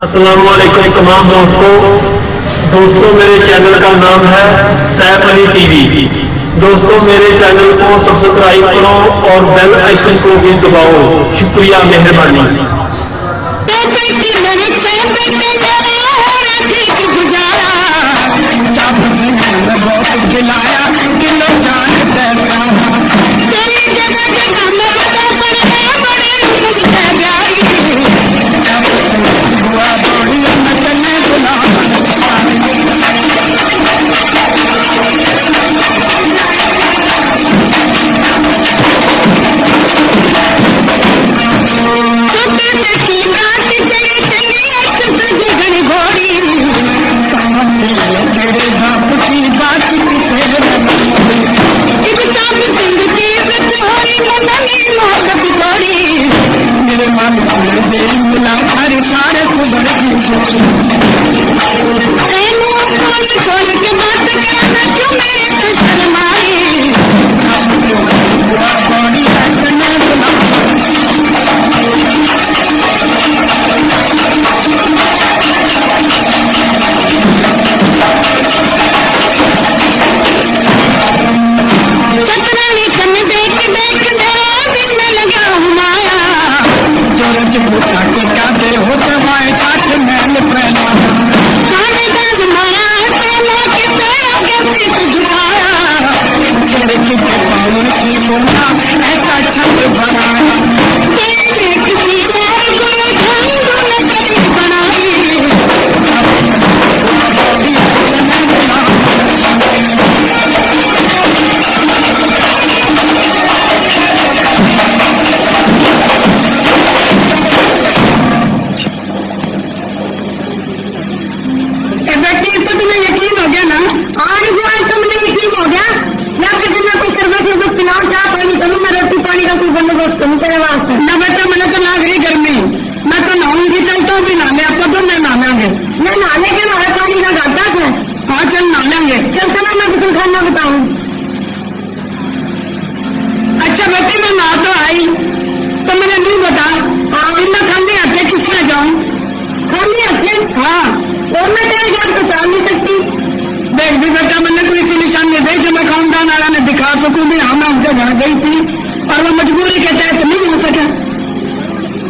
वालेकुम तमाम दोस्तों। दोस्तों, मेरे चैनल का नाम है सैफ अली टीवी। दोस्तों, मेरे चैनल को सब्सक्राइब करो और बेल आइकन को भी दबाओ। शुक्रिया, मेहरबानी। गिलाया किलो जान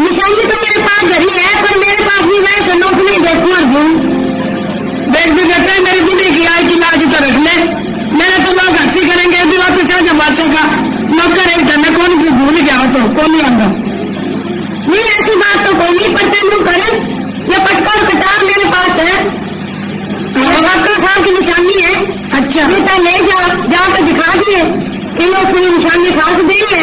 निशानी तो मेरे पास घरी है पर मेरे पास भी वैसे नौक नहीं देखू और जूं देख भी बेटा मेरी बुढ़ी की आय की लाज तो रख ले। मेरे तो लोग हँसी करेंगे भी वापस आ जा बादशाह का नौकर एक धन कौन भी भूल गया तो कौन नहीं आंदा नहीं ऐसी बात तो कोई नहीं पर तेनू करे ये पटका और कटार मेरे पास है। साहब की निशानी है। अच्छा। बेटा ले जा जाकर दिखा दिए। इन उसकी निशानी खास दी है।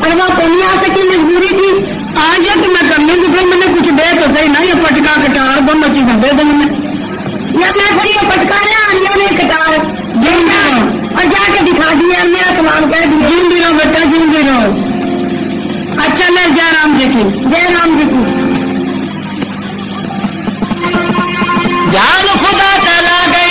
और वो तो नहीं आ सकी मजबूरी थी आज ये तो मैं कर लूँगी फिर मैंने कुछ दे तो सही ना ये पटका कटार दोनों चीज़ें दे देंगे मैं या मैं फिर ये पटका रहा अन्य ने कटार ज़िंदा और जाके दिखा दिया मेरा सामान कह दिया। जिंदी रहो बेटा जिंदी रहो। अच्छा ले जय राम जी की। जय राम जी की। जान खुदा चला गई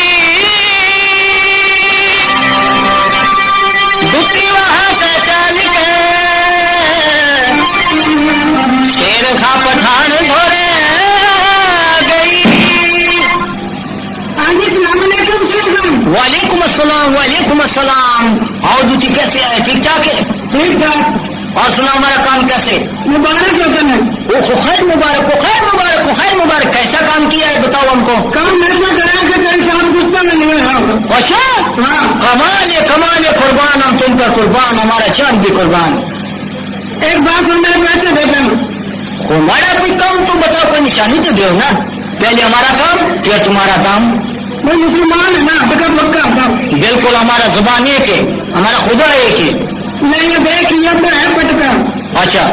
अस्सलाम आओ दूती कैसे आए? ठीक ठाक है? ठीक ठाक। और सुना हमारा काम कैसे? मुबारक हो तुम्हें वो खैर मुबारक खैर मुबारक खैर मुबारक। कैसा काम किया है बताओ हमको। काम ऐसा करा कि कई साल गुस्सा में नहीं अच्छा? हाँ। कमाल है कमाल है कुर्बान हम तुम पर कुर्बान हमारा चाँद भी कुर्बान। एक बात सुन मेरे पैसे देते हमारा कोई काम तो बताओ कोई निशानी तो दो ना। पहले हमारा काम या तुम्हारा दाम? मैं मुसलमान है ना पक्का पक्का बिल्कुल हमारा ज़ुबान एक है हमारा खुदा एक है। नहीं देख ये तो है पटका अच्छा।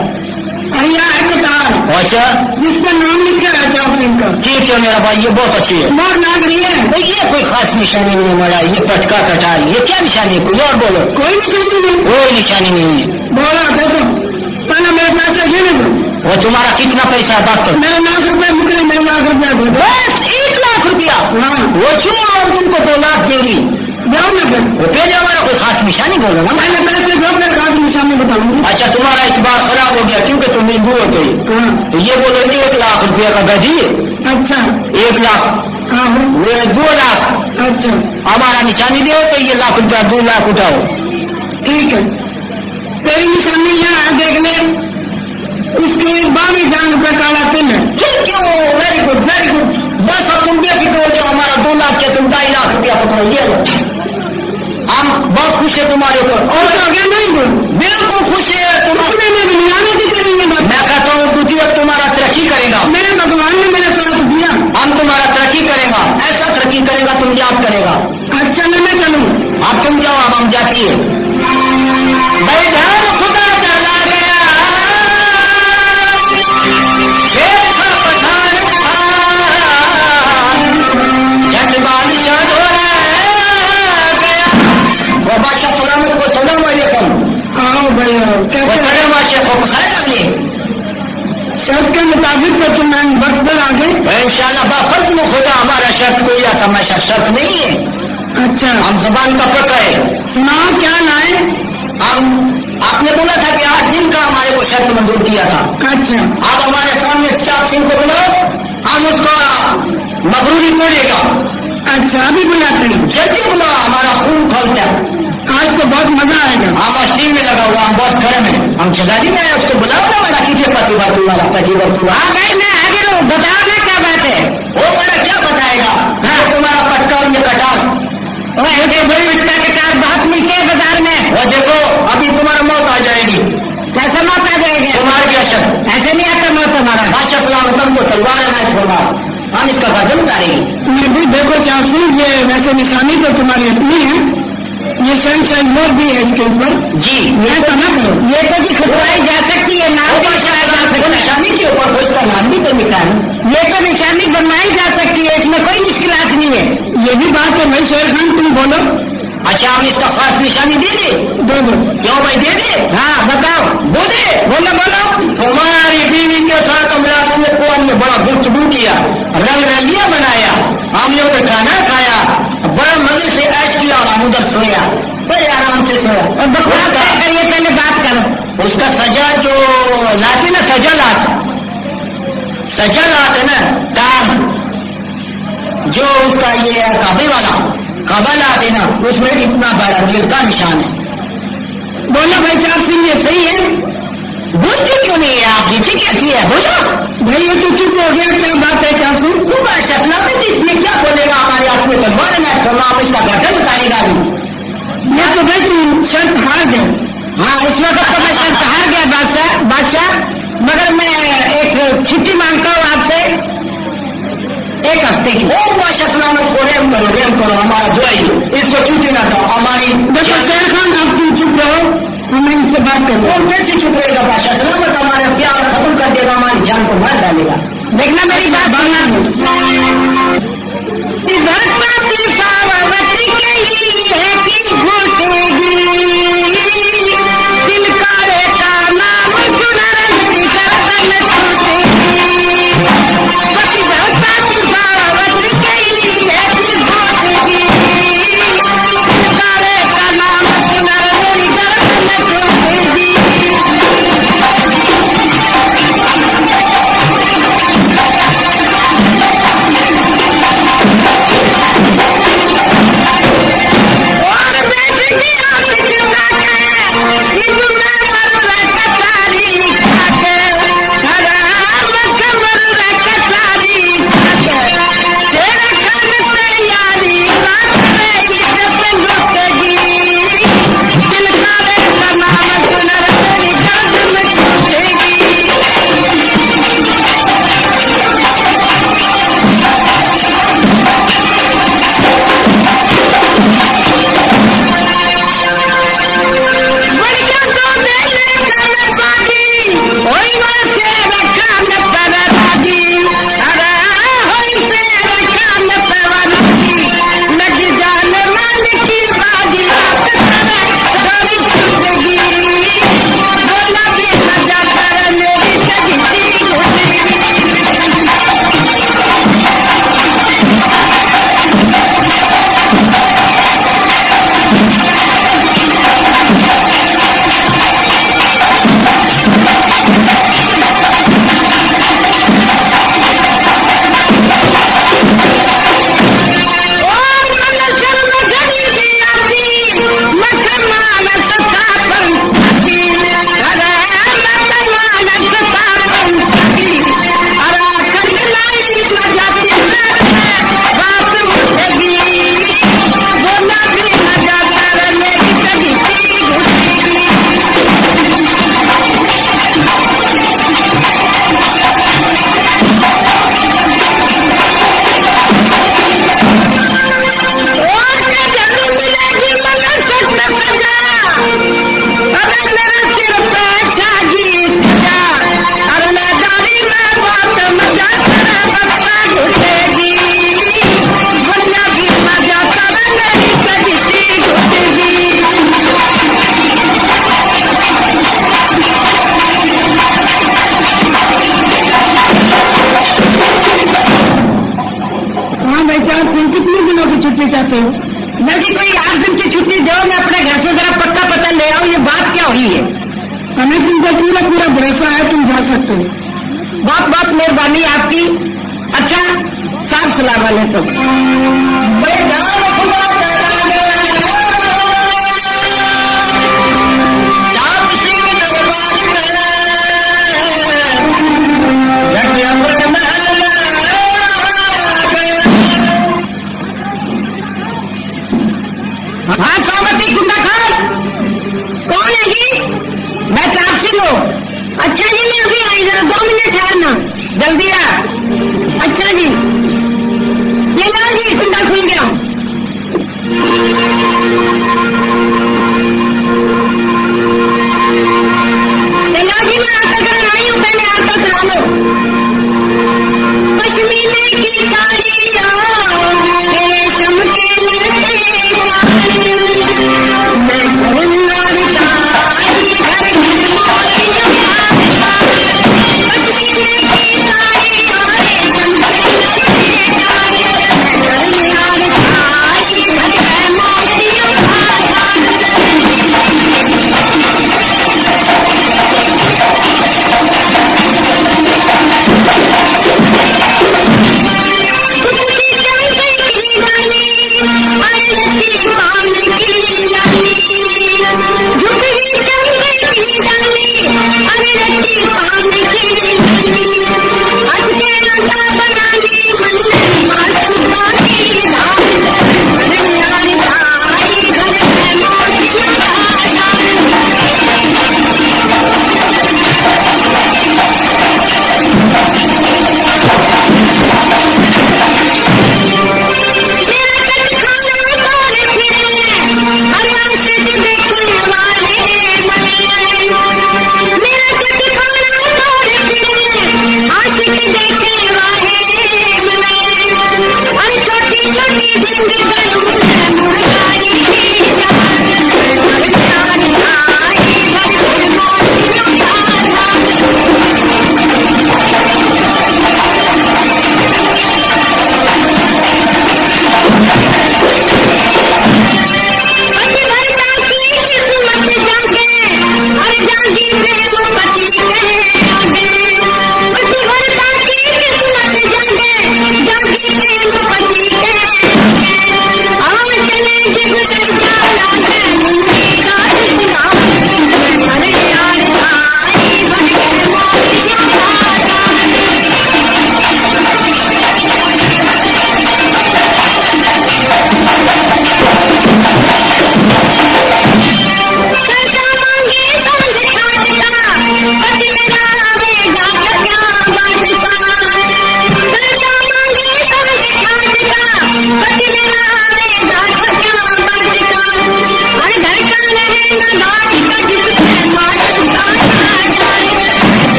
अरिया है कटार अच्छा। जिसका नाम लिखा है चाप सिंह का। ठीक है मेरा भाई ये बहुत अच्छी है। मोर नाग रही है। ये कोई खास निशानी नहीं हमारा ये पटका कटार ये क्या निशानी है? कोई और बोलो। कोई निशानी नहीं कोई निशानी नहीं है। बोला देखो पहले मेरे पैसे गिने वो तुम्हारा कितना पैसा बात करो। मेरे लाख रुपए मुकरे मेरे लाख दे दो। बस एक लाख रुपया। हाँ वो क्यों और तुमको दो लाख दे रही? जाओ ना फिर। रुपये जो हमारा कोई खास निशानी बोलो। ना पहले पैसे दो खास निशानी बताऊँगी। अच्छा तुम्हारा इतबार खराब हो गया क्योंकि तुम हो गई। हाँ। तो ये एक लाख रुपया का गधी अच्छा। एक लाख। हाँ हाँ, वो दो लाख। अच्छा। हमारा निशानी दो तो ये लाख रुपया दो लाख उठाओ। ठीक है। तेरी निशानी यहाँ है देख ले। उसके बावी जान रुपए काला तिल है। क्यों? वेरी गुड वेरी गुड बस अब तुम बेफिक्र हो जाओ हमारा दो लाख के तुम ढाई लाख रुपया पकड़ो ये लो। हम बहुत खुश है तुम्हारे ऊपर। और आगे नहीं बिल्कुल खुश है। तुम उसने मैं कहता हूँ द्वितीय तुम्हारा अच्छा आप हमारे सामने चाप सिंह को बुलाओ। हम उसका मकरूरी तोड़ेगा अच्छा अभी बुलाते हैं। जल्दी बुलाओ हमारा खून खोलता है। आज तो बहुत मज़ा आएगा। हम अस्टीन में लगा हुआ हम बहुत खड़े में हम जगादी में आए उसको बुलाओ ना मेरा कीजिए पति बातू वाला पति बातू हाँ भाई मैं आगे रहो बताओ ना क्या बात है। वो मेरा क्या बताएगा? हाँ। तुम्हारा पटका और ये कटार वो बड़ी हैं बाज़ार में। वो देखो अभी तुम्हारा मौत आ जाएगी कैसे तुम्हारा क्या शर्त ऐसे नहीं आता मौत हमारा बादशाह सलामत हमको तलवार है मैं छोड़वा हम इसका गर्दन उतारेंगे। भी देखो चापसी ये वैसे निशानी तो तुम्हारी अपनी है। ये सनशाइन मोर भी है इसके ऊपर। जी। ऐसा ना करो। ये तो जी खुदवाई जा सकती है नाम भी जा सकता है निशानी के ऊपर वो इसका नाम भी तो है। ये तो निशानी बनवाई जा सकती है इसमें कोई मुश्किल नहीं है। ये भी बात है भाई शेर खान तुम बोलो। अच्छा हम इसका खास निशानी दे दे। दो दो। क्यों भाई दे दे। हाँ बताओ। बोले। बोलो बोलो। तुम्हारी बीवी के साथ हमला तुमने को हमने बड़ा गुफ्तगू किया रंग रलिया बनाया हम लोग खाना खाया बड़ा मज़े से ऐश किया और हम उधर सोया बड़े आराम से सोया। और बकवास करिए पहले बात करो। उसका सजा जो लाती ना सजा लात। सजा लात है ना टांग जो उसका ये काबे वाला। काबा लाते ना उसमें इतना बड़ा दिल का निशान है। बोलो, भाई चाप सिंह ये सही है? बुद्धि क्यों नहीं है आप नीचे कैसी है बोलो भाई, ये तो चुप हो गया, क्या बात है चाप सिंह शसना में इसमें क्या बोलेगा? हमारे हाथ में तलवार है तो नाम इसका गर्दन उतारेगा भी। मैं तो भाई तुम शर्त हार गए हाँ इस वक्त तो मैं शर्त हार गया, बादशाह बादशाह। मगर मैं एक छुट्टी माँगता हूँ आपसे। एक हफ़्ते की ओ बादशाह सलामत को रेम करो रेम करो हमारा दुआई इसको छुट्टी ना दो हमारी देखो शेर खान आप तुम चुप रहो हम इनसे बात कर वो कैसे चुप रहेगा बादशाह सलामत हमारा प्यार खत्म कर देगा हमारी जान को मार डालेगा देखना मेरी बात जाते हो। मैं कि कोई आठ दिन की छुट्टी दो मैं अपने घर से जरा पक्का पता ले आओ ये बात क्या हुई है? हमें तुम पर पूरा पूरा भरोसा है, तुम जा सकते हो। बहुत बहुत मेहरबानी आपकी। अच्छा साफ़ सलाह वाले तो बड़े अच्छा जी मैं अभी आई जरा दो मिनट ठहरना। जल्दी आ। अच्छा जी। ये लाल जी कुंडा खुल गया।